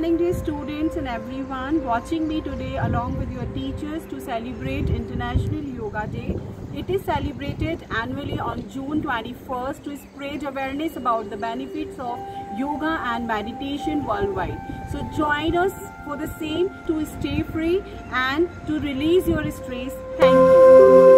dear students and everyone watching me today along with your teachers to celebrate International Yoga Day. It is celebrated annually on June 21st to spread awareness about the benefits of yoga and meditation worldwide. So join us for the same to stay free and to release your stress. Thank you.